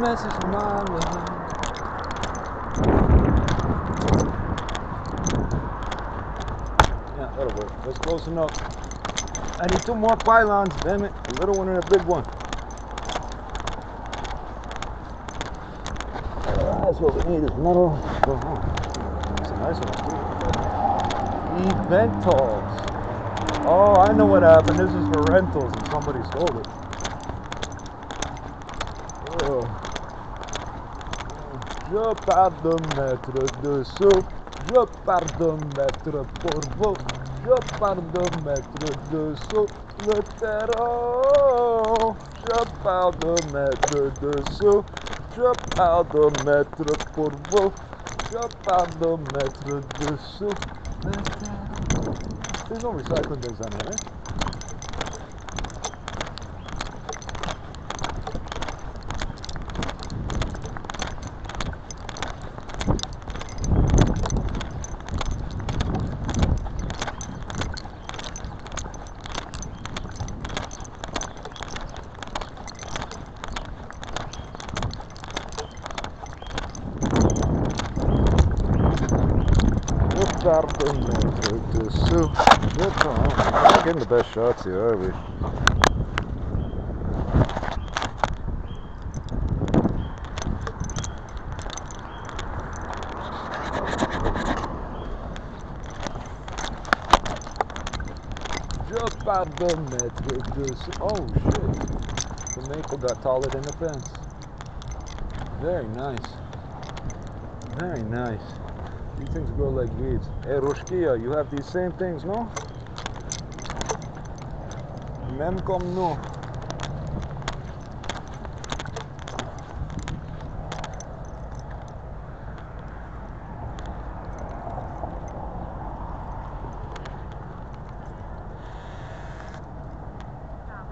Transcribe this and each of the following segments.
My love. Yeah, that'll work. That's close enough. I need two more pylons, damn it. A little one and a big one. That's what we need is metal. It's a nice one. Eventals. Oh, I know what happened. This is for rentals and somebody stole it. Oh. Je paramètre dessous. Je paramètre pour vous. Je paramètre dessous le terreau. Je paramètre dessous. Je paramètre pour vous. Je paramètre dessous le terreau. There's no recycling bins on here, Je paramètre dessous. Je paramètre. We're not getting the best shots here, are we? Je paramètre dessous. Oh shit. The maple got taller than the fence. Very nice. Very nice. These things grow like weeds. Hey, Roshkia, uh, you have these same things, no? Même comme nous.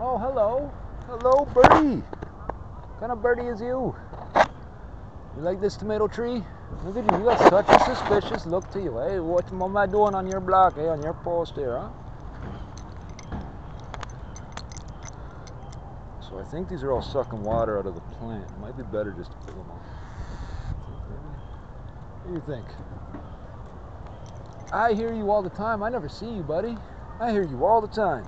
Oh, hello. Hello, birdie. What kind of birdie is you? You like this tomato tree? Look at you, you got such a suspicious look to you. Eh? Hey, what am I doing on your block, hey, on your post here, huh? So I think these are all sucking water out of the plant. It might be better just to pull them off. What do you think? I hear you all the time. I never see you, buddy. I hear you all the time.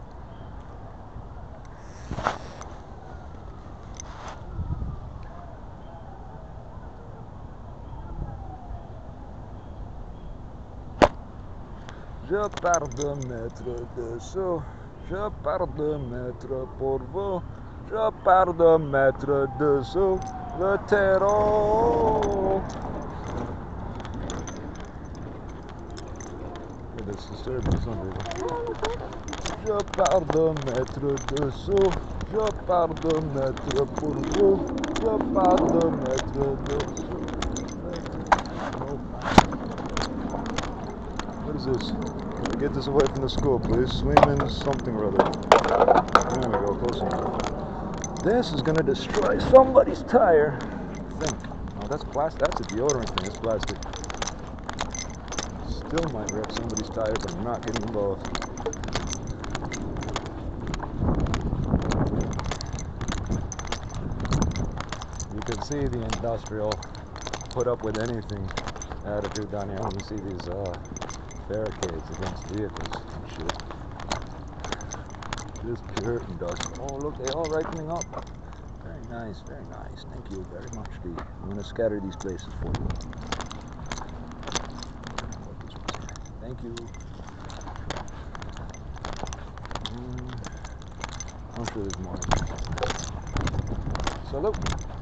Je paramètre dessous. Je paramètre pour vous. Je paramètre dessous le terreau. It is disturbing some people. Je paramètre dessous. Je paramètre pour vous. Je paramètre dessous. What is this? Get this away from the school, please? Sweeman something or other. There we go, close enough. This is gonna destroy somebody's tire. I think. Oh, that's plastic. That's a deodorant thing. It's plastic. Still might rip somebody's tires. I'm not getting involved. You can see the industrial put up with anything attitude down here when you see these uh, barricades against vehicles and shit. Just pure industrial. Oh, look, they all ripening up. Very nice, very nice. Thank you very much, Steve. I'm going to scatter these places for you. Thank you. Mm, I'm sure there's more. Salute.